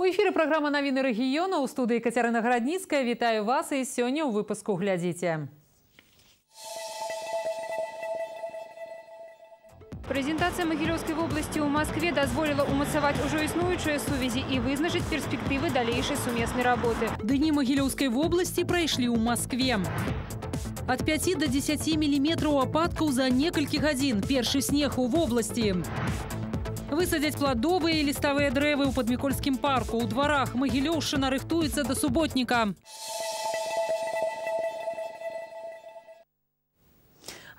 У эфіры праграма навіны рэгіёна ў студыі Кацярына Градніцкая. Вітаю вас і сёння ў выпуску глядзіце. Прэзентацыя Магілёўскай вобласці ў Маскве дазволіла ўмацаваць ужо існуючыя сувязі і вызначыць перспектывы далейшай сумеснай работы. Дні Магілёўскай вобласці прайшлі ў Маскве. Ад 5 до 10 міліметраў ападкаў за некалькі гадзін. Першы снег у вобласці. Высадзяць пладовыя і ліставыя дрэвы ў падмікольскім парку. У дварах Магілёўшчына рыхтуецца да суботніка.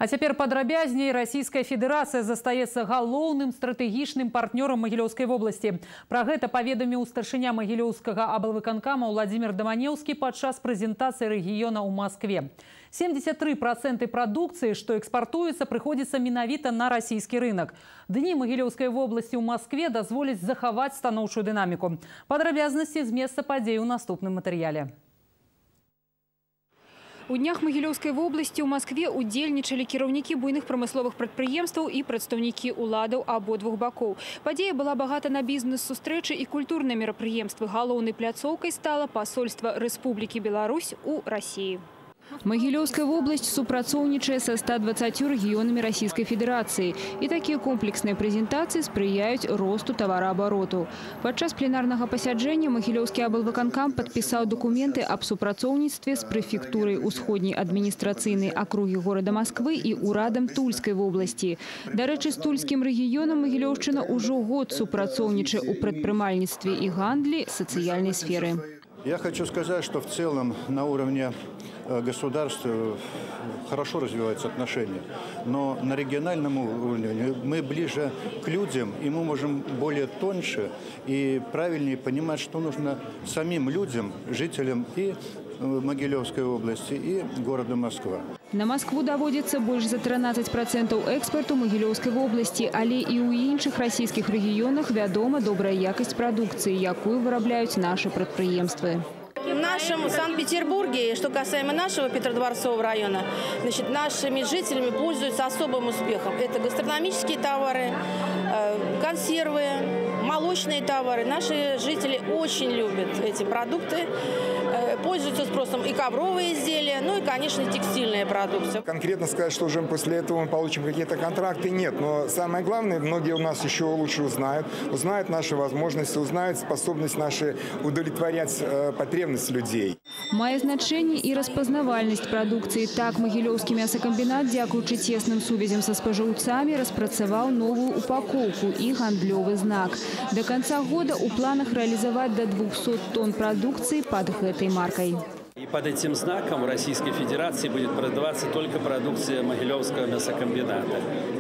А цяпер падрабязней расійская федэрацыя застаецца галоўным стратэгічным партнёрам магілёўскай вобласці. Пра гэта паведаміў старшыня магілёўскага аблвыканкама Владзімир Даманеўскі падчас прэзентацыі рэгіёна ў Маскве. 73% прадукцыі, што экспартуецца, прыходзіцца менавіта на расійскі рынок. Дні магілёўскай вобласці ў Маскве дазволяць захаваць станоўчую дынаміку. Падрабязнасці з месца падзей у наступным матэрыяле. У днях Магілёўскай вобласці ў Маскве удзельнічалі кіраўнікі буйных прамысловых прадпрыемстваў і прадстаўнікі ўладаў абодвух бакоў. Падзея была багата на бізнес-сустрэчы і культурныя мерапрыемствы. Галоўнай пляцоўкай стала пасольства Рэспублікі Беларусь у Расіі. Магілёўская вобласць супрацоўнічае са 120 рэгіёнамі Расійскай Федэрацыі. І такія комплексныя прэзентацыі спрыяюць росту тавараабароту. Падчас пленарнага пасяджэння Магілёўскі аблвыканкам падпісаў дакументы аб супрацоўніцтве з прэфектурай усходняй адміністрацыйнай акругі горада Масквы і урадам Тульскай вобласці. Дарэчы, з тульскім рэгіёнам Магілёўшчына ўжо год супрацоўнічае ў прадпрымальніцтве і гандлі сацыяльнай сферы. Я хочу сказать, что в целом на уровне Э, государств хорошо развиваются отношения. Но на региональном уровне мы ближе к людям, и мы можем более тоньше и правильнее понимать, что нужно самим людям, жителям и Могилевской области и города Москва. На Москву даводится больше за 13% экспорту Могилевской области, але и у іншых российских регионах вядома добрая якость продукции, якую вырабляют наши предприемства. В нашем Санкт-Петербурге, что касаемо нашего Петродворцового района, значит, нашими жителями пользуются особым успехом. Это гастрономические товары, э, консервы, молочные товары. Наши жители очень любят эти продукты, э, пользуются спросом и ковровые изделия, ну и, конечно, текстильная продукция. Конкретно сказать, что уже после этого мы получим какие-то контракты, нет. Но самое главное, многие у нас еще лучше узнают, узнают наши возможности, узнают способность наши удовлетворять э, потребности людей. Мае значэнне і распазнавальнасць прадукцыі. Так магілёўскі мясакамбінат, дзякуючы цесным сувязям са спажыўцамі, распрацаваў новую упакоўку і гандлёвы знак. До конца года у планах реализовать до 200 тонн продукции под этой маркой. Под этим знаком в Российской Федерации будет продаваться только продукция Могилевского мясокомбината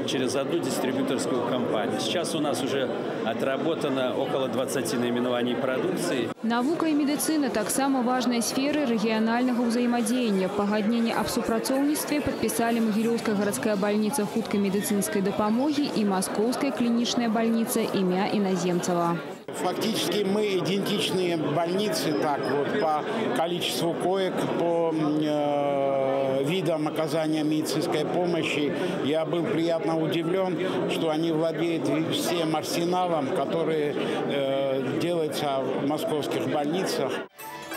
через одну дистрибьюторскую компанию. Сейчас у нас уже отработано около 20 наименований продукции. Наука и медицина так само важные сферы регионального взаимодействия. Погоднение об супрацоўніцтве подписали Могилевская городская больница хуткой медицинской допомоги и Московская клиничная больница имя Иноземцева. Фактически мы идентичные больницы, так вот, по количеству коек, по э, видам оказания медицинской помощи. Я был приятно удивлен, что они владеют всем арсеналом, который э, делается в московских больницах.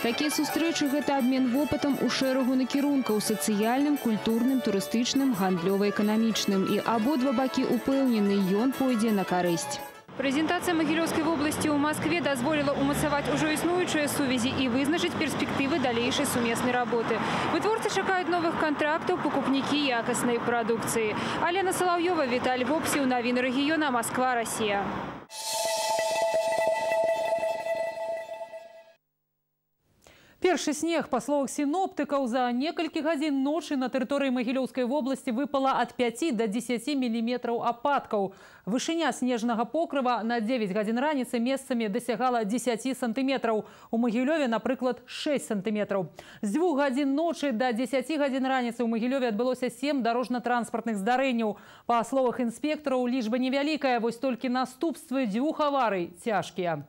Такія сустрэчы гэта абмен вопытам у шэрагу накірункаў сацыяльным, культурным, турыстычным, гандлёва-эканамічным і абодва бакі упэўнены ён пойдзе на карысць. Прэзентацыя Магілёўскай вобласці ў Маскве дазволіла ўмацаваць ужо існуючыя сувязі і вызначыць перспектывы далейшай сумеснай работы. Вытворцы чакаюць новых кантрактаў пакупнікі якаснай прадукцыі. Алена Салаўёва, Віталь Вопсіў, навіны рэгіёна Масква, Расія. Першы снег, па словах сіноптыкаў, за некалькі гадзін ночы на тэрыторыі Магілёўскай вобласці выпала ад 5 до 10 міліметраў ападкаў. Вышыня снежнага покрыва на 9 гадзін раніцы месцамі дасягала 10 сантыметраў. У Магілёве, напрыклад, 6 сантыметраў. З двух гадзін ночы до 10 гадзін раніцы ў Магілёве адбылося 7 дарожна-транспартных здарэнняў. Па словах інспектараў, лічба невялікая, вось толькі наступствы дзвюх аварый цяжкія.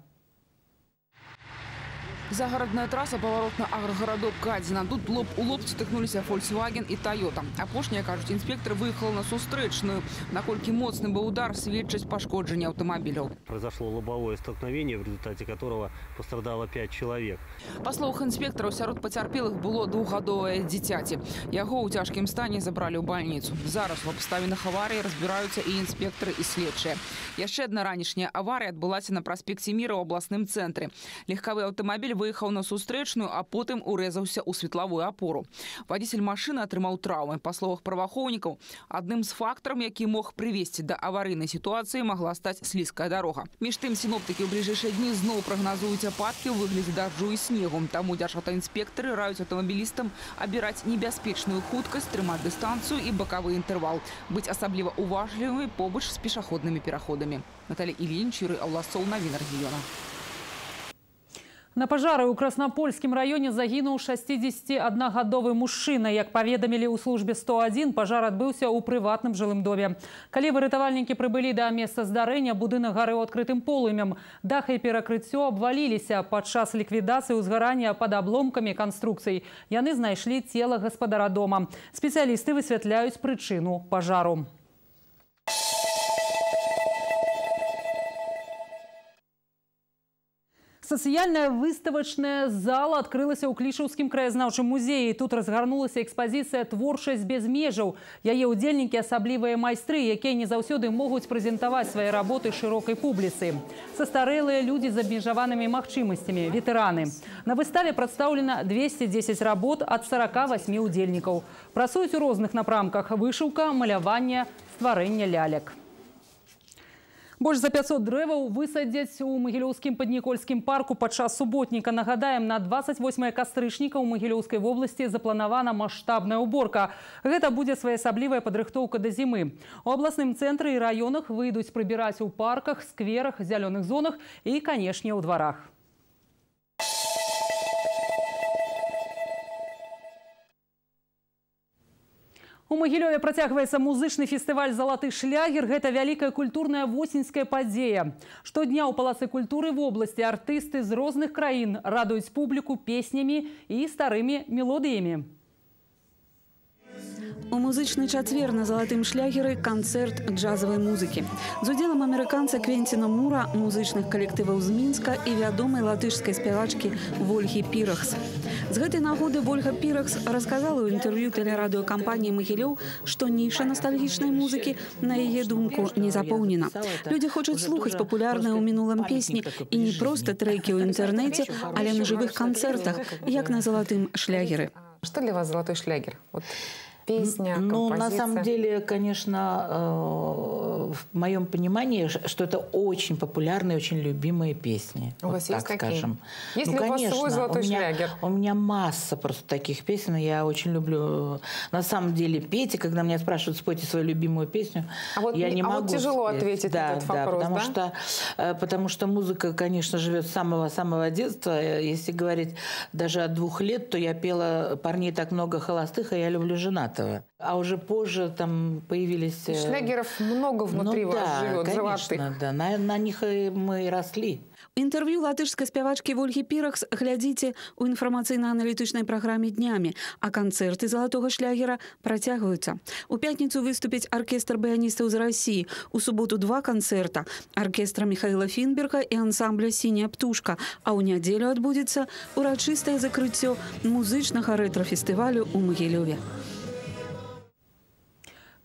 Загородная трасса, поворот на агрогородок Кадзина. Тут лоб у лоб сутыкнулись Volkswagen и Toyota. Апошняя, кажуть, инспектор выехал на сустречную. Накольки моцный был удар, свидчить пошкоджения автомобилей. Произошло лобовое столкновение, в результате которого пострадало пять человек. По словах инспектора, сярод потерпелых было двухгодовое дитяти. Яго у тяжкім стане забрали ў больницу. Зараз у абставінах аварии разбираются и инспекторы, и следчыя. Яшчэ одна ранішняя авария отбылась на проспекте Мира в областном центре. Легковый автомобиль выехаў на сустрэчную, а потым урэзаўся ў светлавую апору. Вадзіцель машыны атрымаў траўмы. Па словах праваахоўнікаў, адным з фактараў, які мог прывесці да аварыйнай сітуацыі, магла стаць слізкая дарога. Між тым сіноптыкі ў бліжэйшыя дні зноў прагназуюць ападкі ў выглядзе дажджу і снегу. Таму дзяржаўтаінспектары раюць аўтамабілістам абіраць небяспечную хуткасць, трымаць дыстанцыю і бакавы інтэрвал, быць асабліва уважлівымі побач з пешаходнымі пераходамі. Наталья Ильинич, Юрий Ауласоў, навіна рэгіёна. На пажары ў краснапольскім раёне загінуў 61гадовы мужчына. Як паведамілі ў службе 101, пажар адбыўся ў прыватным жылым доме. Калі выратавальнікі прыбылі да месца здарэння, будынак гарэў адкрытым полымем. Дах і перакрыццё абваліліся. Падчас ліквідацыі ўзгарання пад абломкамі канструкцый. Яны знайшлі цела гаспадара дома. Спецыялісты высвятляюць прычыну пажару. Социальная выставочная зала открылась у клішаўскім краязнаўчым музеі. Тут разгарнулася экспазіцыя творчасць без межаў. Яе ўдзельнікі асаблівыя майстры, якія не заўсёды могуць прэзентаваць свае работы шырокай публіцы. Састарэлыя людзі з абмежаванымі магчымасцямі, ветэраны. На выставе прадстаўлена 210 работ ад 48 удзельнікаў. Працуюць у розных напрамках вышыўка, малявання, стварэння лялек. Больш за 500 дрэваў высадзяць у магілёўскім паднікольскім парку падчас суботніка. Нагадаем, на 28 кастрычніка ў магілёўскай вобласці запланавана маштабная ўборка. Гэта будзе своеасаблівая падрыхтоўка да зімы. У абласным цэнтры і раёнах выйдуць прыбіраць у парках, скверах, зялёных зонах і, канешне, ў дварах. У Магілёве працягваецца музычны фестываль залаты шлягер. Гэта вялікая культурная восеньская падзея. Штодня ў палацы культуры в области артысты з розных краін радуюць публіку песнямі і старымі мелодыямі. У музычны чацвер на залатым шлягеры канцэрт джазавай музыкі. З удзелам амерыканца Квенціна Мура, музычных калектываў з мінска і вядомай латышскай спявачкі Вольгі Пірахс. З гэтай нагоды Вольга Пірахс расказала ў інтэрв'ю тэлерадыёкампаніі Магілёў, што ніша ностальгічнай музыкі на яе думку не запоўнена. Людзі хочуць слухаць папулярныя ў мінулым песні і не проста трэкі ў інтэрнэце, але на жывых канцэртах, як на залатым шлягеры. Что для вас золотой шлягер? Вот песня, Ну, на самом деле, конечно, э, в моем понимании, что это очень популярные, очень любимые песни. У вот вас так есть такие? скажем. Есть ну, ли у вас конечно, свой золотой у меня, шлягер? У меня масса просто таких песен. Я очень люблю, на самом деле, петь. И когда меня спрашивают, спойте свою любимую песню, А вот я не- не а вот могу тяжело спеть. ответить да, на этот да, вопрос, потому да? Что, э, потому что музыка, конечно, живет с самого-самого детства. Э, Если говорить даже от двух лет, то я пела «Парней так много холостых, а я люблю женатого». А уже позже там появились... И э, шлягеров много внутри ну, вас да, живет, конечно, золотых. да. На, на них и мы и росли. Інтэрв'ю латышскай спявачкі Вольгі Пірахс глядзіце ў інфармацыйна-аналітычнай праграме днямі, а канцэрты залатога шлягера працягваюцца. У пятніцу выступіць аркестр баяністаў з рассіі. У суботу два канцэрта аркестра Михаила Фінберга і ансамбля сіняя птушка. А ў нядзелю адбудзецца урачыстае закрыццё музычнага рэтрафестывалю ў Магілёве.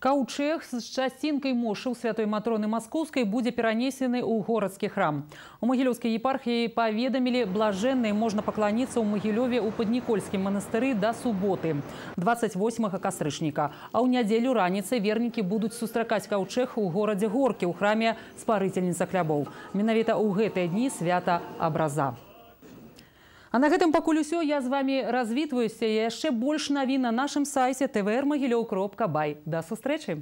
Каўчэг з часцінкай мошаў святой матроны маскоўскай будзе перанесены ў горадскі храм. У магілёўскай епархіі паведамілі блажэннай можна пакланіцца ў магілёве ў паднікольскім манастыры да суботы 28 кастрычніка. А ў нядзелю раніцай вернікі будуць сустракаць каўчэг у горадзе горкі ў храме спарыцельніца хлябоў. Менавіта ў гэтыя дні свята абраза. А на гэтым пакуль усё я з вами развітваюся яшчэ больш навін на нашым сайце tvr могилёў кропка бай. Да сустрэчы!